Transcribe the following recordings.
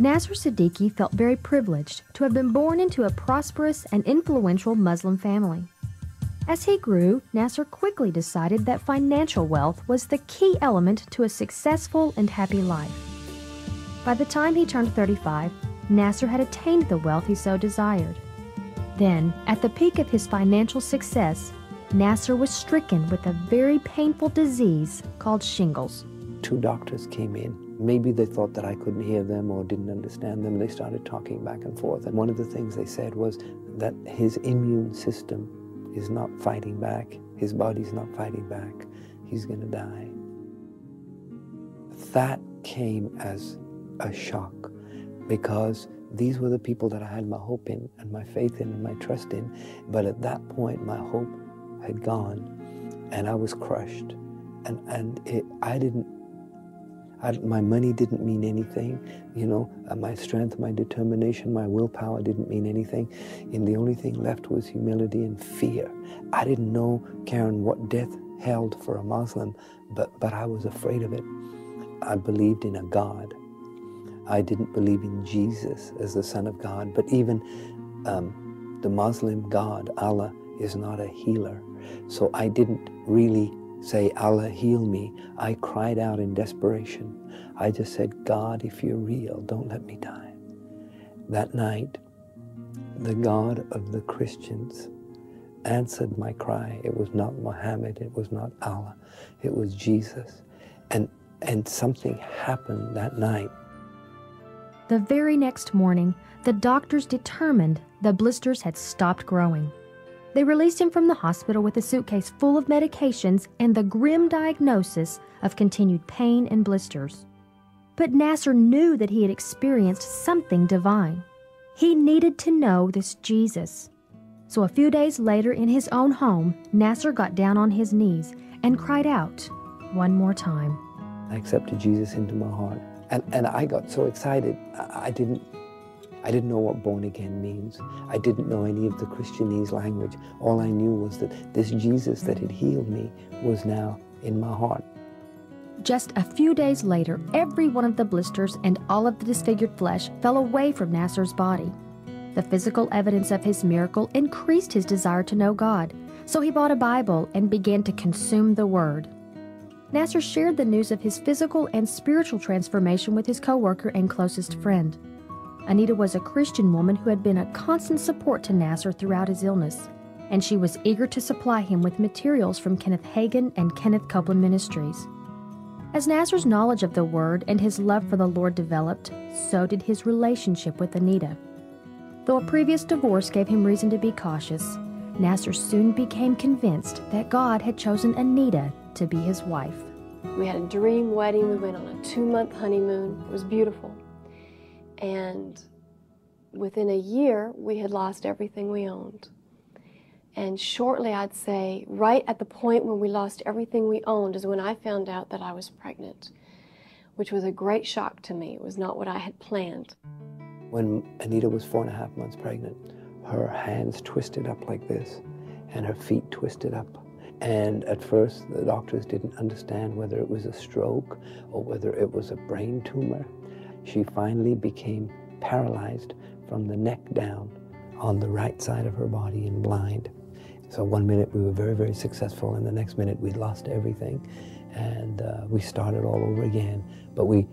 Nasir Siddiqi felt very privileged to have been born into a prosperous and influential Muslim family. As he grew, Nasir quickly decided that financial wealth was the key element to a successful and happy life. By the time he turned 35, Nasir had attained the wealth he so desired. Then, at the peak of his financial success, Nasir was stricken with a very painful disease called shingles. Two doctors came in. Maybe they thought that I couldn't hear them or didn't understand them. They started talking back and forth. And one of the things they said was that his immune system is not fighting back. His body's not fighting back. He's going to die. That came as a shock because these were the people that I had my hope in and my faith in and my trust in. But at that point, my hope had gone and I was crushed. And, and it, I didn't I, my money didn't mean anything, you know, uh, my strength, my determination, my willpower didn't mean anything. And the only thing left was humility and fear. I didn't know, Karen, what death held for a Muslim, but, but I was afraid of it. I believed in a God. I didn't believe in Jesus as the Son of God, but even um, the Muslim God, Allah, is not a healer. So I didn't really say, Allah, heal me. I cried out in desperation. I just said, God, if you're real, don't let me die. That night, the God of the Christians answered my cry. It was not Muhammad, it was not Allah, it was Jesus. And, and something happened that night. The very next morning, the doctors determined the blisters had stopped growing. They released him from the hospital with a suitcase full of medications and the grim diagnosis of continued pain and blisters. But Nasir knew that he had experienced something divine. He needed to know this Jesus. So a few days later, in his own home, Nasir got down on his knees and cried out one more time. I accepted Jesus into my heart. And, and I got so excited, I didn't I didn't know what born again means. I didn't know any of the Christianese language. All I knew was that this Jesus that had healed me was now in my heart. Just a few days later, every one of the blisters and all of the disfigured flesh fell away from Nasir's body. The physical evidence of his miracle increased his desire to know God, so he bought a Bible and began to consume the Word. Nasir shared the news of his physical and spiritual transformation with his coworker and closest friend. Anita was a Christian woman who had been a constant support to Nasir throughout his illness, and she was eager to supply him with materials from Kenneth Hagin and Kenneth Copeland Ministries. As Nasir's knowledge of the Word and his love for the Lord developed, so did his relationship with Anita. Though a previous divorce gave him reason to be cautious, Nasir soon became convinced that God had chosen Anita to be his wife. We had a dream wedding. We went on a two month honeymoon. It was beautiful. And within a year, we had lost everything we owned. And shortly, I'd say, right at the point when we lost everything we owned, is when I found out that I was pregnant, which was a great shock to me. It was not what I had planned. When Anita was four and a half months pregnant, her hands twisted up like this, and her feet twisted up. And at first, the doctors didn't understand whether it was a stroke or whether it was a brain tumor she finally became paralyzed from the neck down on the right side of her body and blind. So one minute we were very, very successful, and the next minute we lost everything. And uh, we started all over again, but we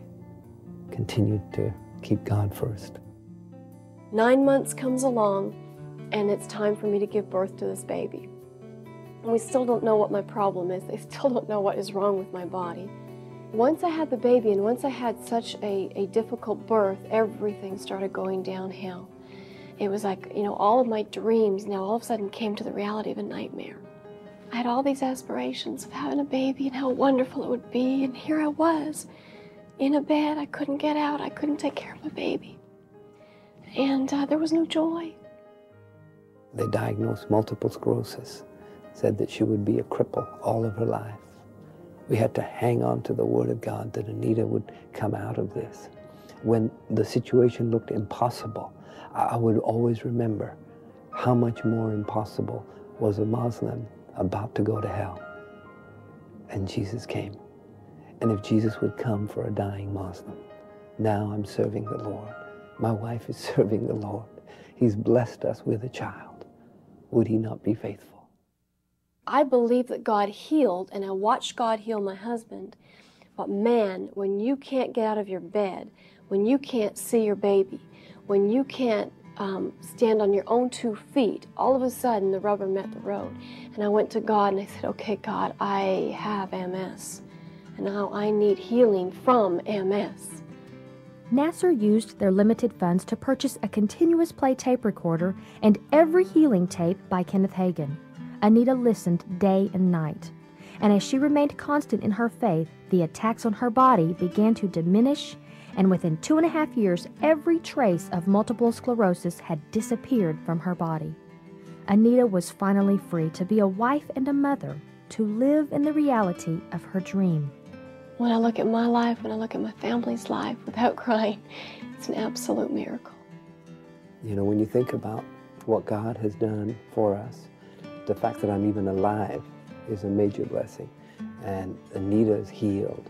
continued to keep God first. Nine months comes along, and it's time for me to give birth to this baby. And we still don't know what my problem is. They still don't know what is wrong with my body. Once I had the baby and once I had such a, a difficult birth, everything started going downhill. It was like, you know, all of my dreams now all of a sudden came to the reality of a nightmare. I had all these aspirations of having a baby and how wonderful it would be, and here I was in a bed. I couldn't get out, I couldn't take care of my baby. And uh, there was no joy. They diagnosed multiple sclerosis, said that she would be a cripple all of her life. We had to hang on to the Word of God that Anita would come out of this. When the situation looked impossible, I would always remember how much more impossible was a Muslim about to go to hell. And Jesus came. And if Jesus would come for a dying Muslim, Now I'm serving the Lord. My wife is serving the Lord. He's blessed us with a child. Would he not be faithful? I believe that God healed, and I watched God heal my husband. But man, when you can't get out of your bed, when you can't see your baby, when you can't um, stand on your own two feet, all of a sudden the rubber met the road. And I went to God and I said, Okay, God, I have MS. And now I need healing from MS. Nasir used their limited funds to purchase a continuous play tape recorder and every healing tape by Kenneth Hagin. Anita listened day and night. And as she remained constant in her faith, the attacks on her body began to diminish, and within two and a half years, every trace of multiple sclerosis had disappeared from her body. Anita was finally free to be a wife and a mother, to live in the reality of her dream. When I look at my life, when I look at my family's life without crying, it's an absolute miracle. You know, when you think about what God has done for us, the fact that I'm even alive is a major blessing. And Anita is healed.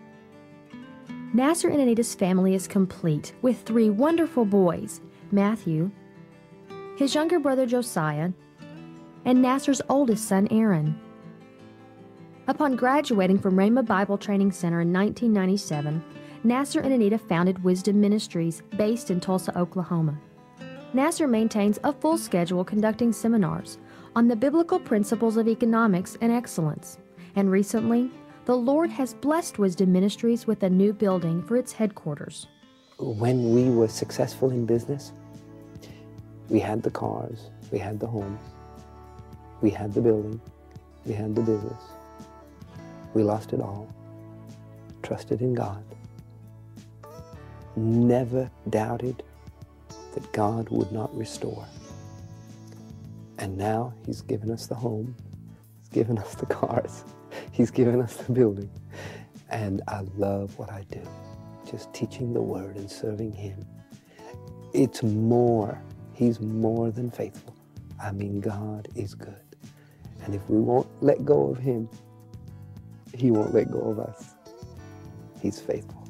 Nasir and Anita's family is complete with three wonderful boys Matthew, his younger brother Josiah, and Nasir's oldest son Aaron. Upon graduating from Rhema Bible Training Center in 1997, Nasir and Anita founded Wisdom Ministries based in Tulsa, Oklahoma. Nasir maintains a full schedule conducting seminars on the biblical principles of economics and excellence. And recently, the Lord has blessed Wisdom Ministries with a new building for its headquarters. When we were successful in business, we had the cars, we had the homes, we had the building, we had the business. We lost it all, trusted in God, never doubted that God would not restore. And now He's given us the home, He's given us the cars, He's given us the building. And I love what I do, just teaching the Word and serving Him. It's more, He's more than faithful. I mean, God is good. And if we won't let go of Him, He won't let go of us. He's faithful.